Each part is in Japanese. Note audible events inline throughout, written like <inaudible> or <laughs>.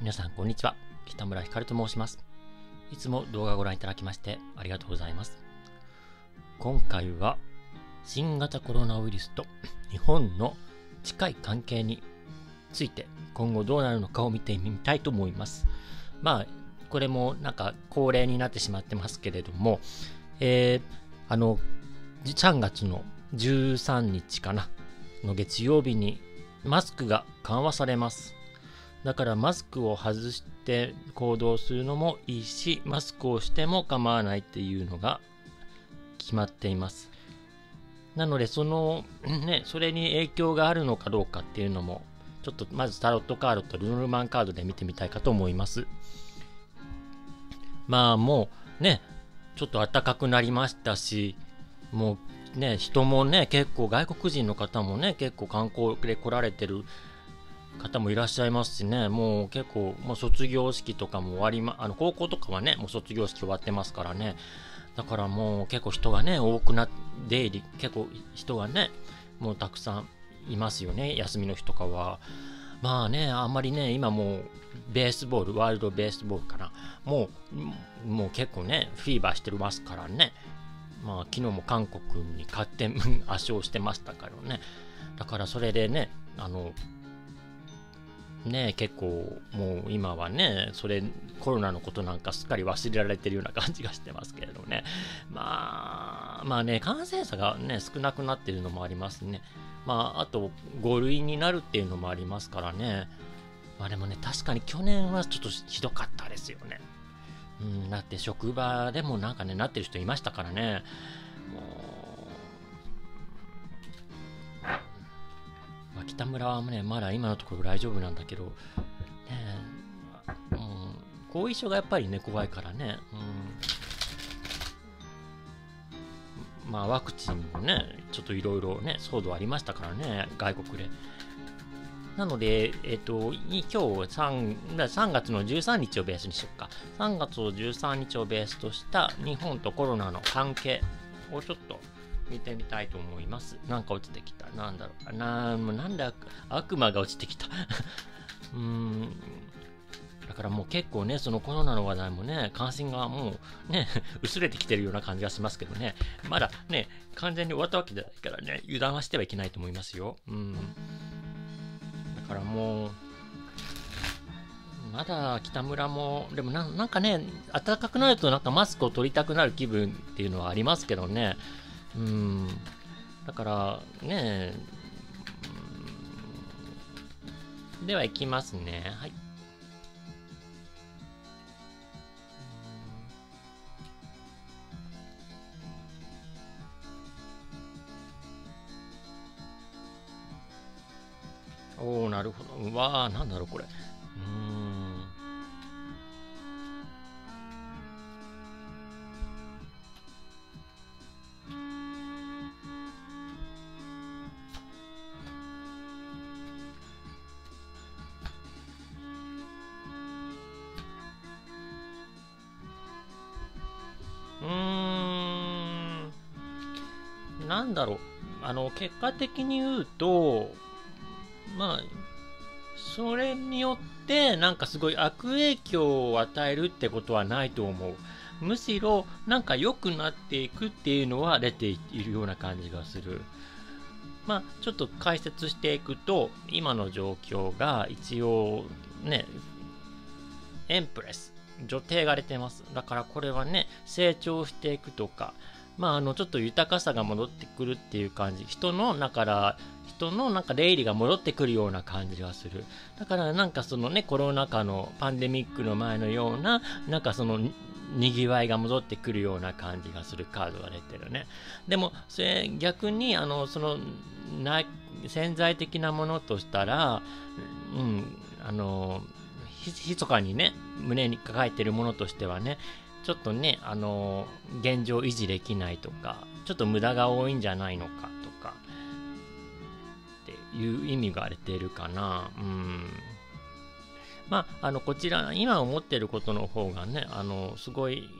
皆さん、こんにちは。北村ひかると申します。いつも動画をご覧いただきましてありがとうございます。今回は、新型コロナウイルスと日本の近い関係について今後どうなるのかを見てみたいと思います。まあ、これもなんか恒例になってしまってますけれども、えー、あの、3月の13日かな、の月曜日にマスクが緩和されます。だからマスクを外して行動するのもいいし、マスクをしても構わないっていうのが決まっています。なので、その、ね、それに影響があるのかどうかっていうのも、ちょっとまずタロットカードとルールマンカードで見てみたいかと思います。まあもうね、ちょっと暖かくなりましたし、もうね、人もね、結構外国人の方もね、結構観光で来られてる方もいらっしゃいますしね、もう結構、もう卒業式とかも終わりま、あの高校とかはね、もう卒業式終わってますからね、だからもう結構人がね、多くなって、出入り、結構人がね、もうたくさんいますよね、休みの日とかは。まあね、あんまりね、今もう、ベースボール、ワールドベースボールかな、もう、もう結構ね、フィーバーしてますからね、まあ昨日も韓国に勝って <laughs> 圧勝してましたからね、だからそれでね、あの、ね結構もう今はねそれコロナのことなんかすっかり忘れられてるような感じがしてますけれどね。まあまあね感染者がね少なくなってるのもありますね。まああと5類になるっていうのもありますからね。まあでもね確かに去年はちょっとひどかったですよね。うんだって職場でもなんかねなってる人いましたからね。北村はね、まだ今のところ大丈夫なんだけど、ねうん、後遺症がやっぱりね、怖いからね、うん、まあ、ワクチンもね、ちょっといろいろね、騒動ありましたからね、外国で。なので、えっ、ー、と、今日 3, 3月の13日をベースにしようか。3月の13日をベースとした日本とコロナの関係をちょっと見てみたいと思います。なんか落ちてきた。なんだろう。なもうなんで悪魔が落ちてきた。<laughs> うーん。だからもう結構ね、そのコロナの話題もね、関心がもうね、<laughs> 薄れてきてるような感じがしますけどね、まだね、完全に終わったわけじゃないからね、油断はしてはいけないと思いますよ。うん。だからもう、まだ北村も、でもなんかね、暖かくなるとなんかマスクを取りたくなる気分っていうのはありますけどね、うん。だから、ねでは、いきますね。はい。おおなるほど。うわあ、なんだろう、これ。なんだろう、あの、結果的に言うと、まあ、それによって、なんかすごい悪影響を与えるってことはないと思う。むしろ、なんか良くなっていくっていうのは出ているような感じがする。まあ、ちょっと解説していくと、今の状況が一応、ね、エンプレス、女帝が出てます。だからこれはね、成長していくとか、まあ、あの、ちょっと豊かさが戻ってくるっていう感じ。人の、だから、人のなんか出入りが戻ってくるような感じがする。だからなんかそのね、コロナ禍のパンデミックの前のような、なんかその、にぎわいが戻ってくるような感じがするカードが出てるね。でも、それ逆に、あの、その、な潜在的なものとしたら、うん、あの、ひそかにね、胸に抱えてるものとしてはね、ちょっとね、あの現状維持できないとか、ちょっと無駄が多いんじゃないのかとか、っていう意味が出てるかな。うん。まあ、あの、こちら、今思ってることの方がね、あの、すごい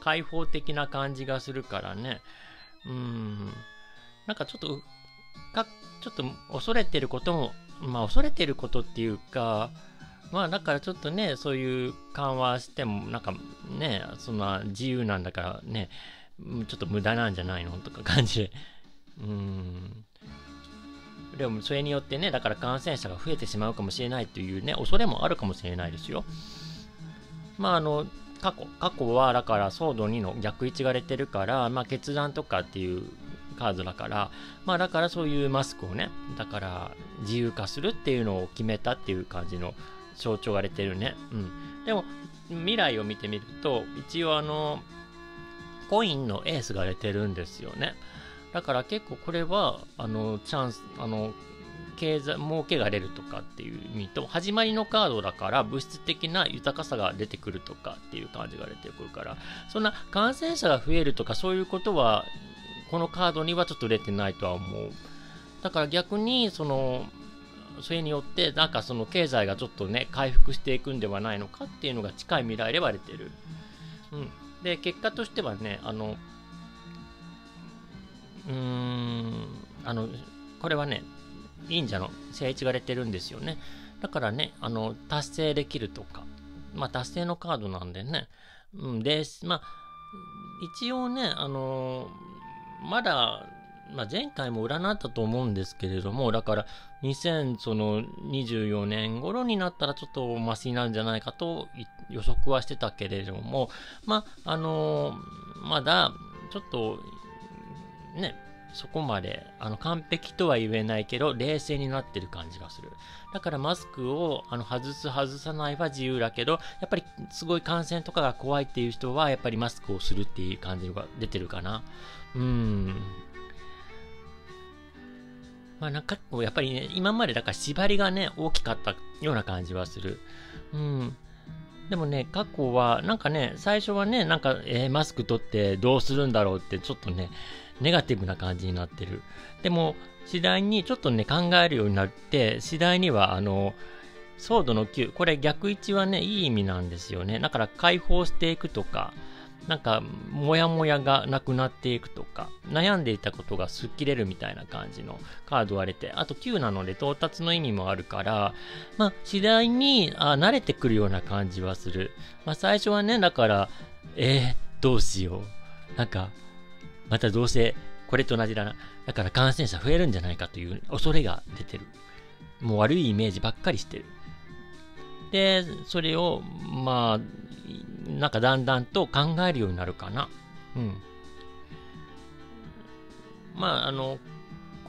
開放的な感じがするからね、うん。なんかちょっと、か、ちょっと恐れてることも、まあ恐れてることっていうか、まあだからちょっとね、そういう緩和しても、なんかね、そんな自由なんだからね、ちょっと無駄なんじゃないのとか感じで。うん。でもそれによってね、だから感染者が増えてしまうかもしれないというね、恐れもあるかもしれないですよ。まああの、過去、過去はだからソード2の逆位置が出てるから、まあ決断とかっていうカードだから、まあだからそういうマスクをね、だから自由化するっていうのを決めたっていう感じの象徴が出てるね。うん。でも、未来を見てみると、一応あの、コインのエースが出てるんですよね。だから結構これは、あの、チャンス、あの、経済、儲けが出るとかっていう意味と、始まりのカードだから物質的な豊かさが出てくるとかっていう感じが出てくるから、そんな感染者が増えるとかそういうことは、このカードにはちょっと出てないとは思う。だから逆に、その、それによって、なんかその経済がちょっとね、回復していくんではないのかっていうのが近い未来では出てる。うん。で、結果としてはね、あの、うーん、あの、これはね、忍者の聖一が出てるんですよね。だからね、あの、達成できるとか、まあ、達成のカードなんでね、うん、で、まあ、一応ね、あのまだ、まあ、前回も占ったと思うんですけれども、だから2024年頃になったらちょっとマシになるんじゃないかと予測はしてたけれども、まあ、あのまだちょっとね、そこまであの完璧とは言えないけど冷静になってる感じがする。だからマスクをあの外す外さないは自由だけどやっぱりすごい感染とかが怖いっていう人はやっぱりマスクをするっていう感じが出てるかな。うん。まあなんかこうやっぱりね今までだから縛りがね大きかったような感じはするうんでもね、過去は、なんかね、最初はね、なんか、えー、マスク取ってどうするんだろうって、ちょっとね、ネガティブな感じになってる。でも、次第にちょっとね、考えるようになって、次第には、あの、ソードの9、これ逆位置はね、いい意味なんですよね。だから解放していくとか、なんか、もやもやがなくなっていくとか、悩んでいたことがすっきれるみたいな感じのカード割れて、あと9なので到達の意味もあるから、まあ、次第にあ慣れてくるような感じはする。まあ、最初はね、だから、えー、どうしよう。なんか、またどうせこれと同じだな。だから感染者増えるんじゃないかという恐れが出てる。もう悪いイメージばっかりしてる。で、それを、まあ、なんかだんだんと考えるようになるかな。うん。まあ、あの、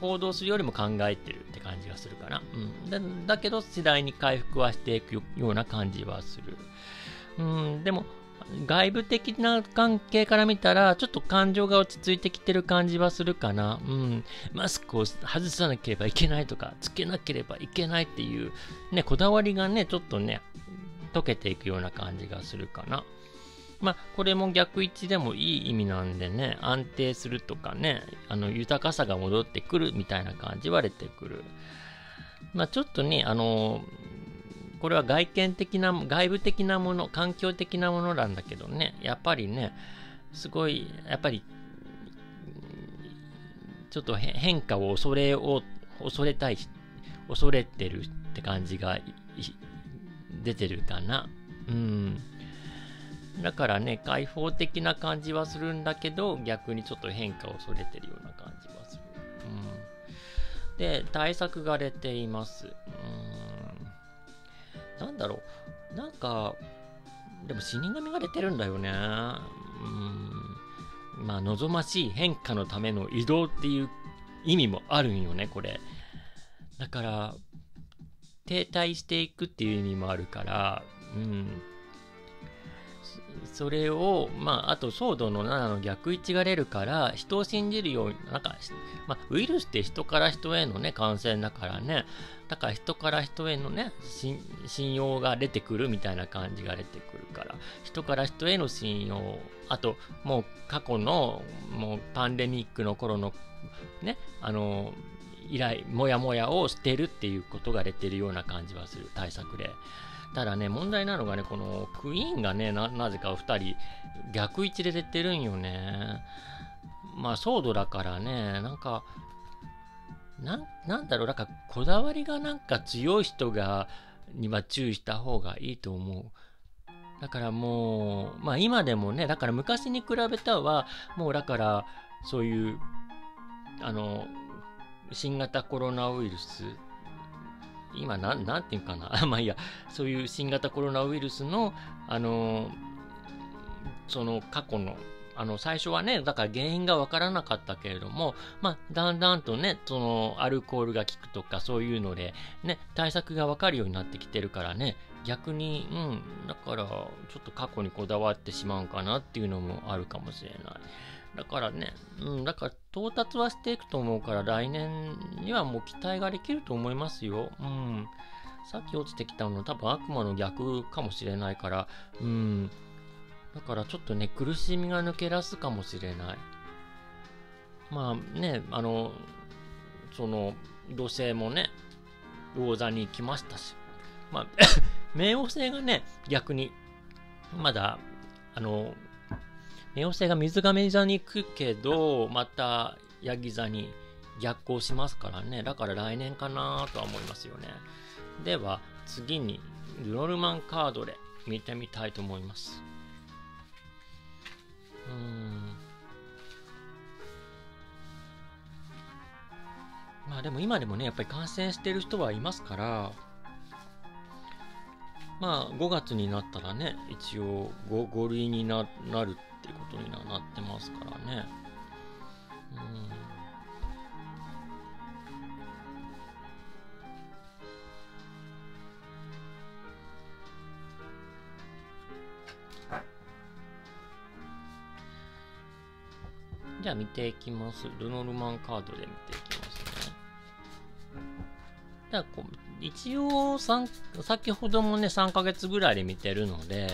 行動するよりも考えてるって感じがするかな。うん。だだけど、次第に回復はしていくような感じはする。うん、でも、外部的な関係から見たら、ちょっと感情が落ち着いてきてる感じはするかな。うん。マスクを外さなければいけないとか、つけなければいけないっていう、ね、こだわりがね、ちょっとね、溶けていくような感じがするかな。まあ、これも逆位置でもいい意味なんでね、安定するとかね、あの、豊かさが戻ってくるみたいな感じは出てくる。まあ、ちょっとね、あのこれは外見的な、外部的なもの、環境的なものなんだけどね、やっぱりね、すごい、やっぱり、ちょっと変化を恐れを、恐れたい、恐れてるって感じが出てるかな。うん。だからね、開放的な感じはするんだけど、逆にちょっと変化を恐れてるような感じはする。うん。で、対策が出ています。うんなんだろう、なんか、でも死神が出てるんだよね。うん。まあ、望ましい変化のための移動っていう意味もあるんよね、これ。だから、停滞していくっていう意味もあるから、うん。それを、まあ、あと、ソードの7の逆位置が出るから、人を信じるように、なんか、まあ、ウイルスって人から人へのね、感染だからね、だから人から人へのね、信用が出てくるみたいな感じが出てくるから、人から人への信用、あと、もう過去の、もうパンデミックの頃の、ね、あの、依頼、もやもやを捨てるっていうことが出てるような感じはする、対策で。ただね、問題なのがね、このクイーンがね、なぜか2人逆位置で出てるんよね。まあ、ソードだからね、なんか、ななんだろう、なんかこだわりがなんか強い人がには注意した方がいいと思う。だからもう、まあ今でもね、だから昔に比べたは、もうだから、そういう、あの、新型コロナウイルス、今なん、なんていうかな、<laughs> まあいいや、そういう新型コロナウイルスの、あの、その過去のあの、最初はね、だから原因がわからなかったけれども、まあ、だんだんとね、その、アルコールが効くとか、そういうので、ね、対策がわかるようになってきてるからね、逆に、うん、だから、ちょっと過去にこだわってしまうかなっていうのもあるかもしれない。だからね、うん、だから到達はしていくと思うから、来年にはもう期待ができると思いますよ。うん。さっき落ちてきたの多分悪魔の逆かもしれないから、うん。だからちょっとね、苦しみが抜け出すかもしれない。まあね、あの、その、土星もね、魚座に来ましたし、まあ、<laughs> 冥王星がね、逆に、まだ、あの、冥王星が水亀座に行くけど、また、ヤギ座に逆行しますからね。だから来年かなとは思いますよね。では、次に、ルノルマンカードで見てみたいと思います。うんまあでも今でもね、やっぱり感染してる人はいますから、まあ5月になったらね、一応 5, 5類になるていうことになってますからね。うんじゃあ見ていきます。ルノルマンカードで見ていきますね。じゃあこう一応先ほどもね、3ヶ月ぐらいで見てるので、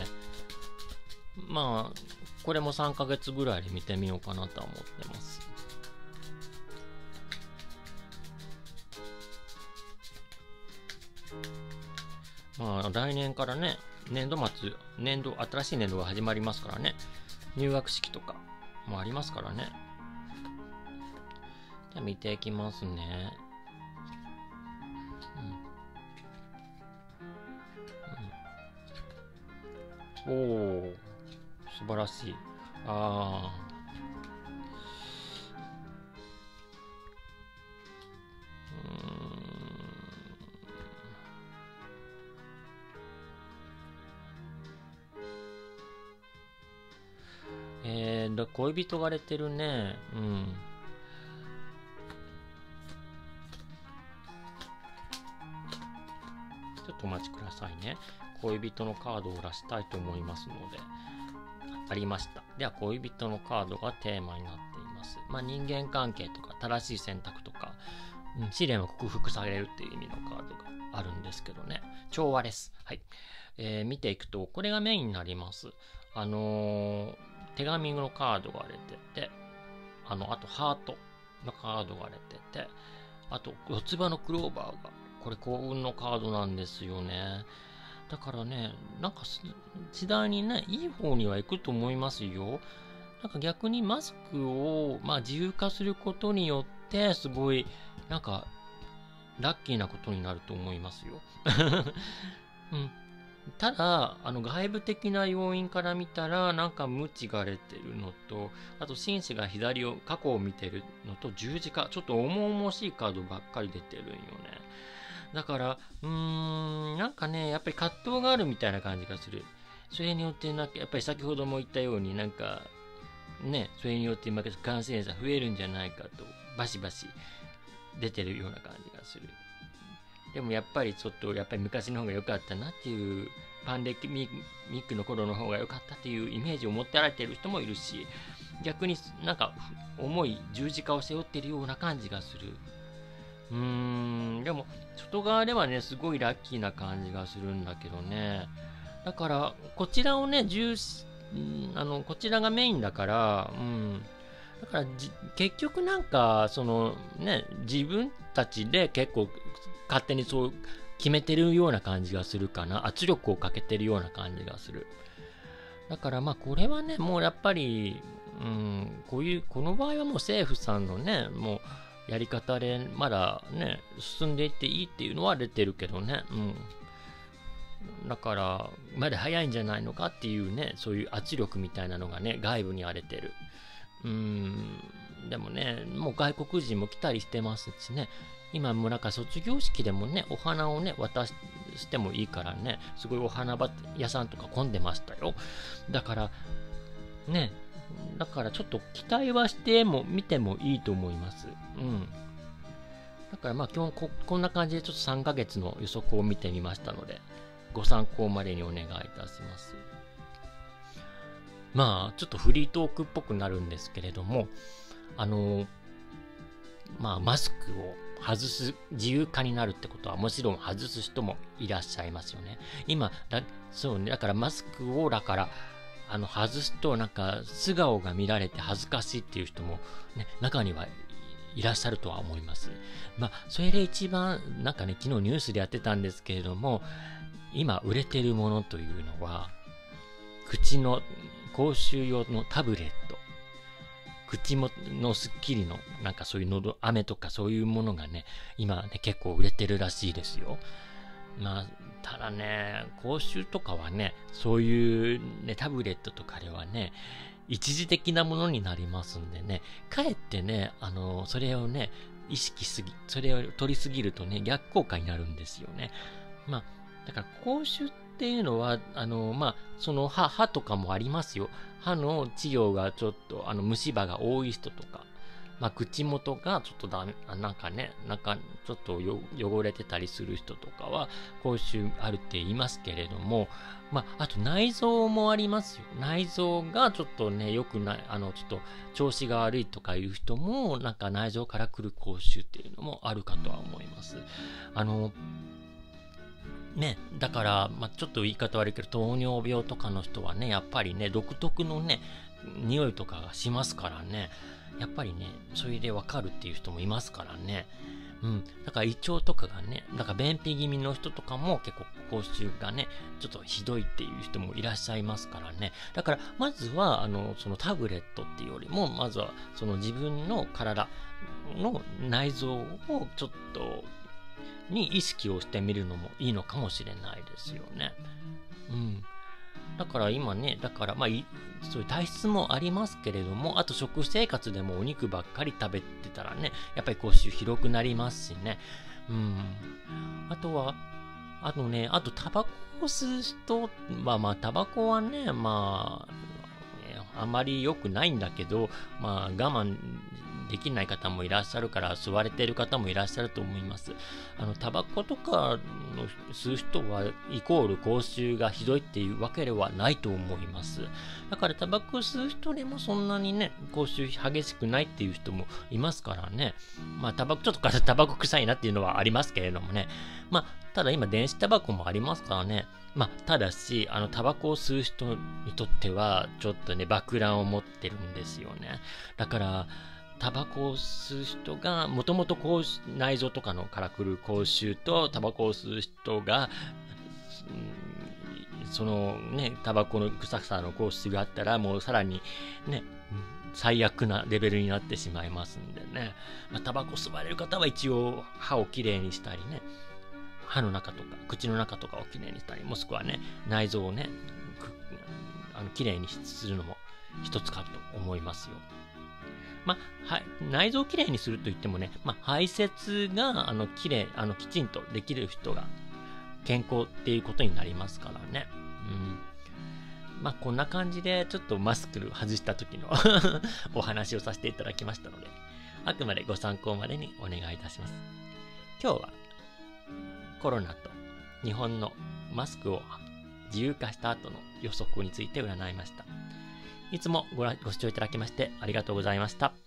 まあ、これも3ヶ月ぐらいで見てみようかなとは思ってます。まあ、来年からね、年度末、年度、新しい年度が始まりますからね、入学式とかもありますからね。じゃあ見ていきますね。うん。うん、おお、素晴らしい。ああ。えー、恋人がれてるね。うん。ちょっとお待ちくださいね。恋人のカードを出したいと思いますので。ありました。では、恋人のカードがテーマになっています。まあ、人間関係とか、正しい選択とか、うん、試練を克服されるっていう意味のカードがあるんですけどね。調和です。はい。えー、見ていくと、これがメインになります。あのー、手紙のカードが出てて、あの、あとハートのカードが出てて、あと四つ葉のクローバーがこれ幸運のカードなんですよね。だからね、なんか次第にね、いい方には行くと思いますよ。なんか逆にマスクを、まあ、自由化することによって、すごい、なんか、ラッキーなことになると思いますよ。<laughs> うん、ただ、あの外部的な要因から見たら、なんか無知が出てるのと、あと紳士が左を、過去を見てるのと十字架、ちょっと重々しいカードばっかり出てるんよね。だから、うーん、なんかね、やっぱり葛藤があるみたいな感じがする。それによって、な、やっぱり先ほども言ったように、なんか、ね、それによって今感染者増えるんじゃないかと、バシバシ出てるような感じがする。でもやっぱりちょっと、やっぱり昔の方が良かったなっていう、パンデミックの頃の方が良かったっていうイメージを持ってられてる人もいるし、逆になんか重い十字架を背負ってるような感じがする。うーん、でも、外側ではね、すごいラッキーな感じがするんだけどね。だから、こちらをね、重視、あの、こちらがメインだから、うん。だから、結局なんか、そのね、自分たちで結構勝手にそう決めてるような感じがするかな。圧力をかけてるような感じがする。だからまあこれはね、もうやっぱり、うん、こういう、この場合はもう政府さんのね、もうやり方でまだね、進んでいっていいっていうのは出てるけどね。うん。だからまだ早いんじゃないのかっていうねそういう圧力みたいなのがね外部に荒れてるうんでもねもう外国人も来たりしてますしね今もなんか卒業式でもねお花をね渡してもいいからねすごいお花屋さんとか混んでましたよだからねだからちょっと期待はしても見てもいいと思いますうんだからまあ基本ここんな感じでちょっと3ヶ月の予測を見てみましたのでご参考までにお願いいたします。まあ、ちょっとフリートークっぽくなるんですけれども、あの、まあ、マスクを外す自由化になるってことはもちろん外す人もいらっしゃいますよね。今、だそうね、だからマスクを、だから、あの、外すとなんか素顔が見られて恥ずかしいっていう人も、ね、中にはいらっしゃるとは思います。まあ、それで一番、なんかね、昨日ニュースでやってたんですけれども、今売れてるものというのは、口の公衆用のタブレット、口ものスッキリの、なんかそういう喉飴とかそういうものがね、今ね、結構売れてるらしいですよ。まあ、ただね、公衆とかはね、そういうね、タブレットとかではね、一時的なものになりますんでね、かえってね、あの、それをね、意識すぎ、それを取りすぎるとね、逆効果になるんですよね。まあ、だから口臭っていうのは、あの、まあ、その歯、歯とかもありますよ。歯の治療がちょっと、あの、虫歯が多い人とか、まあ、口元がちょっとだめ、なんかね、なんかちょっと汚れてたりする人とかは、口臭あるって言いますけれども、まあ、あと内臓もありますよ。内臓がちょっとね、良くない、あの、ちょっと調子が悪いとかいう人も、なんか内臓から来る口臭っていうのもあるかとは思います。あの、ね、だから、まあ、ちょっと言い方悪いけど、糖尿病とかの人はね、やっぱりね、独特のね、匂いとかがしますからね、やっぱりね、それでわかるっていう人もいますからね。うん。だから胃腸とかがね、だから便秘気味の人とかも結構口臭がね、ちょっとひどいっていう人もいらっしゃいますからね。だから、まずは、あの、そのタブレットっていうよりも、まずは、その自分の体の内臓をちょっとに意識をしてみるのもいいのかもしれないですよね。うん。だから今ね、だからまあ、そういう体質もありますけれども、あと食生活でもお肉ばっかり食べてたらね、やっぱり口臭広くなりますしね。うん。あとは、あとね、あとタバコを吸う人、まあまあ、タバコはね、まあ、あまり良くないんだけど、まあ我慢できない方もいらっしゃるから吸われている方もいらっしゃると思います。あの、タバコとかの吸う人はイコール口臭がひどいっていうわけではないと思います。だからタバコ吸う人でもそんなにね、口臭激しくないっていう人もいますからね。まあ、タバコ、ちょっとタバコ臭いなっていうのはありますけれどもね。まあ、ただ今電子タバコもありますからね。まあ、ただし、あの、タバコを吸う人にとっては、ちょっとね、爆弾を持ってるんですよね。だから、タバコを吸う人が、もともと内臓とかのからくる口臭とタバコを吸う人が、そのね、タバコの臭さの口臭があったら、もうさらにね、最悪なレベルになってしまいますんでね。まあ、タバコ吸われる方は一応歯をきれいにしたりね、歯の中とか口の中とかをきれいにしたり、もしくはね、内臓をね、あのきれいにするのも一つかと思いますよ。まあ、は、内臓をきれいにすると言ってもね、まあ、排泄が、あの、きれい、あの、きちんとできる人が健康っていうことになりますからね。うん。まあ、こんな感じで、ちょっとマスク外した時の <laughs> お話をさせていただきましたので、あくまでご参考までにお願いいたします。今日は、コロナと日本のマスクを自由化した後の予測について占いました。いつもごご視聴いただきましてありがとうございました。